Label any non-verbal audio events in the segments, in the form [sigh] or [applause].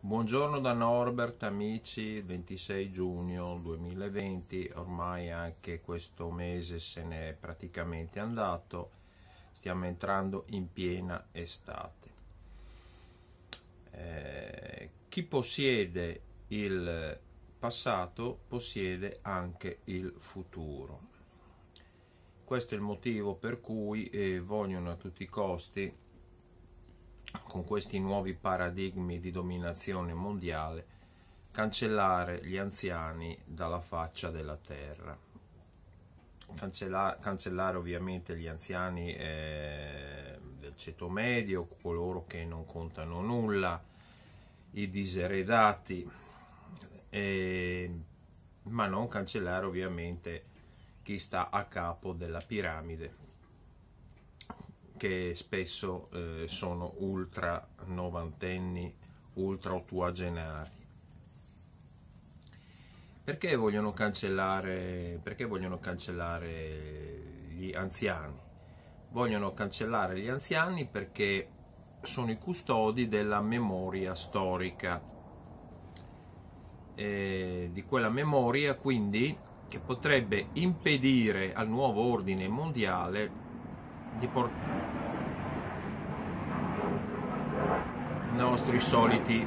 Buongiorno da Norbert, amici, 26 giugno 2020, ormai anche questo mese se n'è praticamente andato, stiamo entrando in piena estate. Eh, chi possiede il passato possiede anche il futuro. Questo è il motivo per cui eh, vogliono a tutti i costi con questi nuovi paradigmi di dominazione mondiale, cancellare gli anziani dalla faccia della terra. Cancella- cancellare ovviamente gli anziani eh, del ceto medio, coloro che non contano nulla, i diseredati, eh, ma non cancellare ovviamente chi sta a capo della piramide che spesso eh, sono ultra novantenni, ultra ottuagenari. Perché vogliono cancellare, perché vogliono cancellare gli anziani? Vogliono cancellare gli anziani perché sono i custodi della memoria storica, e di quella memoria quindi che potrebbe impedire al nuovo ordine mondiale di portare nostri soliti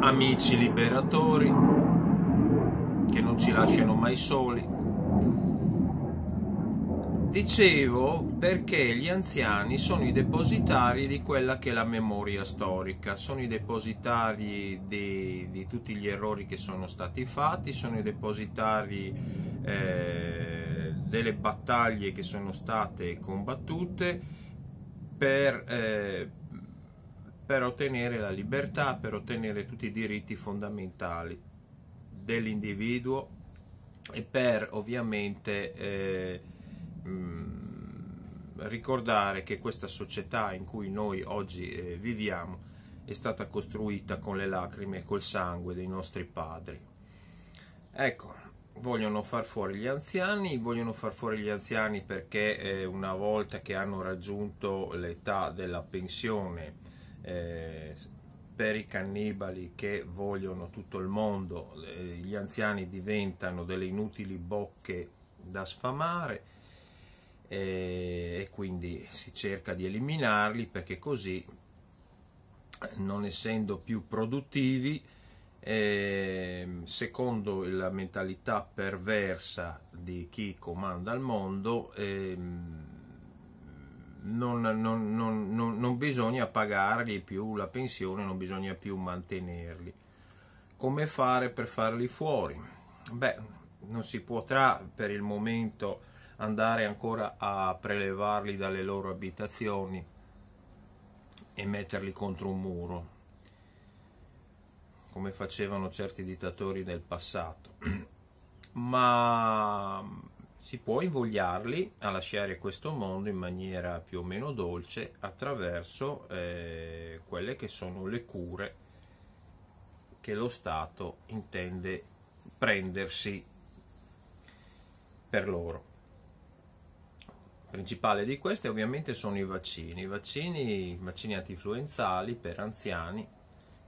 amici liberatori che non ci lasciano mai soli. Dicevo perché gli anziani sono i depositari di quella che è la memoria storica, sono i depositari di, di tutti gli errori che sono stati fatti, sono i depositari eh, delle battaglie che sono state combattute per, eh, per ottenere la libertà, per ottenere tutti i diritti fondamentali dell'individuo e per ovviamente eh, mh, mm, ricordare che questa società in cui noi oggi eh, viviamo è stata costruita con le lacrime e col sangue dei nostri padri. Ecco, vogliono far fuori gli anziani, vogliono far fuori gli anziani perché eh, una volta che hanno raggiunto l'età della pensione, eh, per i cannibali che vogliono tutto il mondo, eh, gli anziani diventano delle inutili bocche da sfamare eh, e quindi si cerca di eliminarli perché così, non essendo più produttivi, eh, secondo la mentalità perversa di chi comanda il mondo, eh, non, non, non, non, bisogna pagargli più la pensione, non bisogna più mantenerli. Come fare per farli fuori? Beh, non si potrà per il momento andare ancora a prelevarli dalle loro abitazioni e metterli contro un muro come facevano certi dittatori del passato, [clears throat] ma si può invogliarli a lasciare questo mondo in maniera più o meno dolce attraverso eh, quelle che sono le cure che lo Stato intende prendersi per loro. Il principale di queste ovviamente sono i vaccini, i vaccini, vaccini antinfluenzali per anziani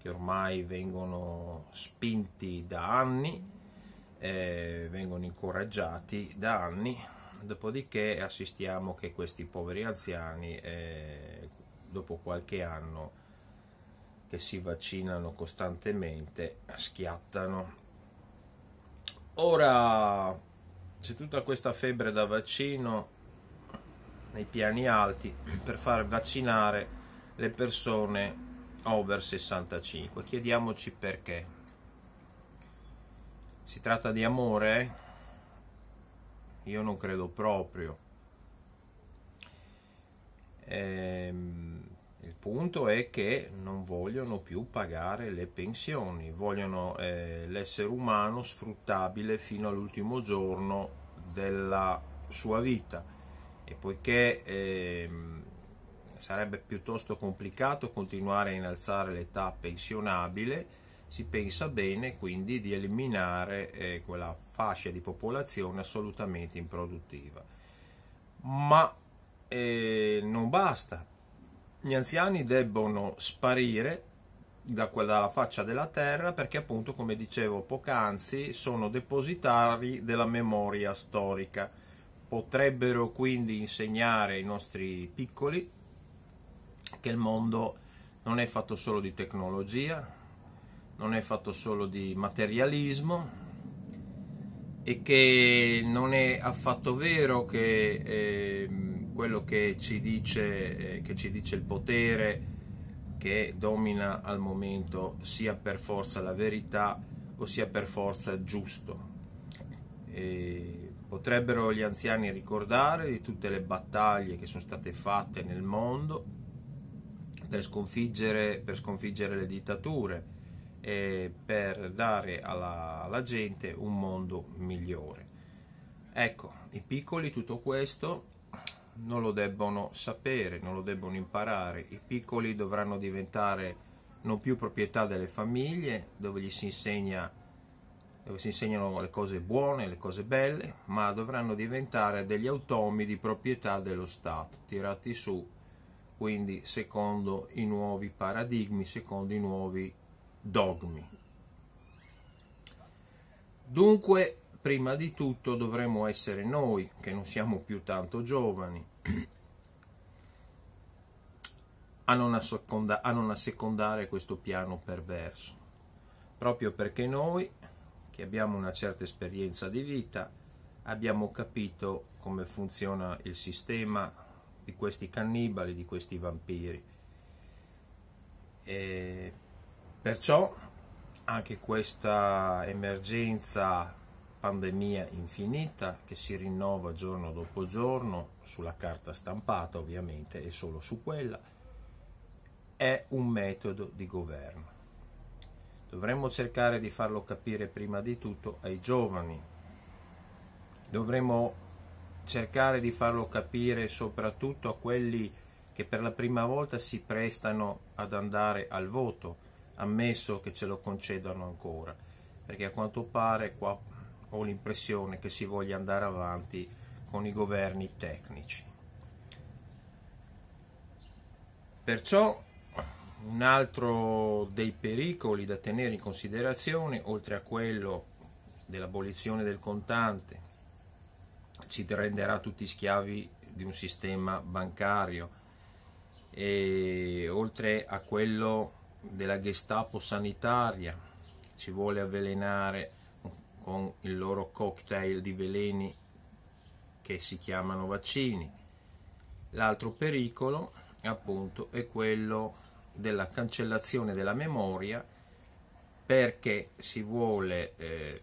che ormai vengono spinti da anni, eh, vengono incoraggiati da anni, dopodiché assistiamo che questi poveri anziani, eh, dopo qualche anno che si vaccinano costantemente, schiattano. Ora c'è tutta questa febbre da vaccino nei piani alti per far vaccinare le persone over 65. Chiediamoci perché. Si tratta di amore? Io non credo proprio. Ehm, il punto è che non vogliono più pagare le pensioni, vogliono eh, l'essere umano sfruttabile fino all'ultimo giorno della sua vita e poiché ehm, sarebbe piuttosto complicato continuare a innalzare l'età pensionabile, si pensa bene quindi di eliminare eh, quella fascia di popolazione assolutamente improduttiva. Ma eh, non basta, gli anziani debbono sparire da dalla faccia della terra perché appunto come dicevo poc'anzi sono depositari della memoria storica. Potrebbero quindi insegnare ai nostri piccoli che il mondo non è fatto solo di tecnologia non è fatto solo di materialismo e che non è affatto vero che eh, quello che ci, dice, eh, che ci dice il potere che domina al momento sia per forza la verità o sia per forza giusto. E potrebbero gli anziani ricordare di tutte le battaglie che sono state fatte nel mondo sconfiggere, per sconfiggere le dittature e per dare alla, alla gente un mondo migliore. Ecco, i piccoli tutto questo non lo debbono sapere, non lo debbono imparare. I piccoli dovranno diventare non più proprietà delle famiglie, dove gli si insegna dove si insegnano le cose buone, le cose belle, ma dovranno diventare degli automi di proprietà dello Stato, tirati su, quindi secondo i nuovi paradigmi, secondo i nuovi dogmi. Dunque, prima di tutto dovremmo essere noi, che non siamo più tanto giovani, [clears throat] a non, a non assecondare questo piano perverso, proprio perché noi, che abbiamo una certa esperienza di vita, abbiamo capito come funziona il sistema di questi cannibali, di questi vampiri. E perciò anche questa emergenza pandemia infinita che si rinnova giorno dopo giorno sulla carta stampata ovviamente e solo su quella, è un metodo di governo. Dovremmo cercare di farlo capire prima di tutto ai giovani, dovremmo cercare di farlo capire soprattutto a quelli che per la prima volta si prestano ad andare al voto, ammesso che ce lo concedano ancora, perché a quanto pare qua ho l'impressione che si voglia andare avanti con i governi tecnici. Perciò un altro dei pericoli da tenere in considerazione, oltre a quello dell'abolizione del contante, ci renderà tutti schiavi di un sistema bancario e oltre a quello della Gestapo sanitaria, ci vuole avvelenare con il loro cocktail di veleni che si chiamano vaccini. L'altro pericolo appunto è quello della cancellazione della memoria perché si vuole eh,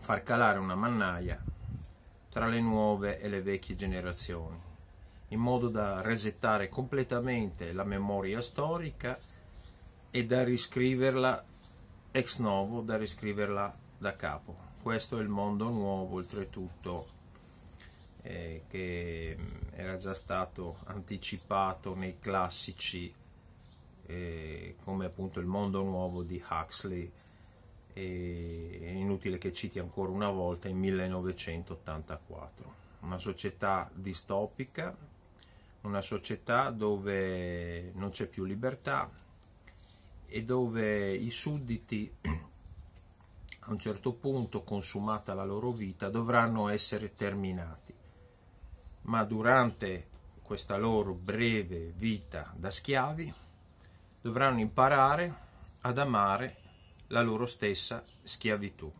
far calare una mannaia tra le nuove e le vecchie generazioni in modo da resettare completamente la memoria storica e da riscriverla ex novo da riscriverla da capo. Questo è il mondo nuovo, oltretutto, eh, che mm, era già stato anticipato nei classici, eh, come appunto il mondo nuovo di Huxley. E è inutile che citi ancora una volta in 1984. Una società distopica, una società dove non c'è più libertà, e dove i sudditi a un certo punto, consumata la loro vita, dovranno essere terminati. Ma durante questa loro breve vita da schiavi dovranno imparare ad amare la loro stessa schiavitù.